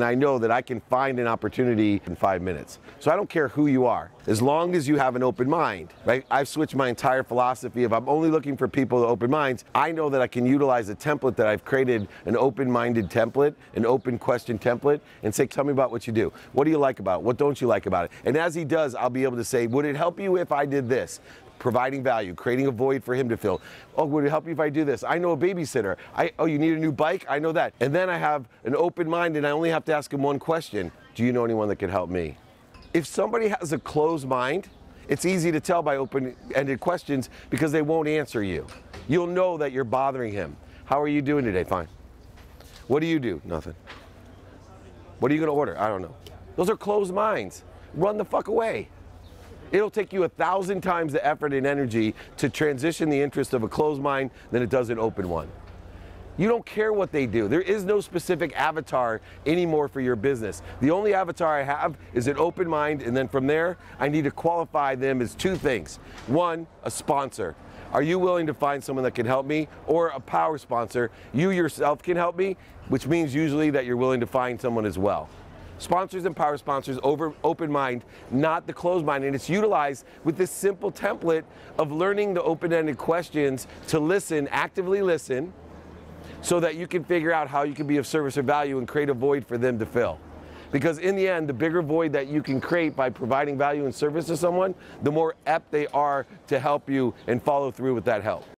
And I know that I can find an opportunity in five minutes. So I don't care who you are, as long as you have an open mind, right? I've switched my entire philosophy of I'm only looking for people with open minds. I know that I can utilize a template that I've created, an open-minded template, an open question template, and say, tell me about what you do. What do you like about it? What don't you like about it? And as he does, I'll be able to say, would it help you if I did this? Providing value, creating a void for him to fill. Oh, would it help you if I do this? I know a babysitter. I, oh, you need a new bike? I know that. And then I have an open mind and I only have to ask him one question. Do you know anyone that can help me? If somebody has a closed mind, it's easy to tell by open-ended questions because they won't answer you. You'll know that you're bothering him. How are you doing today? Fine. What do you do? Nothing. What are you going to order? I don't know. Those are closed minds. Run the fuck away. It'll take you a thousand times the effort and energy to transition the interest of a closed mind than it does an open one. You don't care what they do. There is no specific avatar anymore for your business. The only avatar I have is an open mind, and then from there, I need to qualify them as two things. One, a sponsor. Are you willing to find someone that can help me? Or a power sponsor. You yourself can help me, which means usually that you're willing to find someone as well sponsors and power sponsors over open mind, not the closed mind. And it's utilized with this simple template of learning the open-ended questions to listen, actively listen, so that you can figure out how you can be of service or value and create a void for them to fill. Because in the end, the bigger void that you can create by providing value and service to someone, the more apt they are to help you and follow through with that help.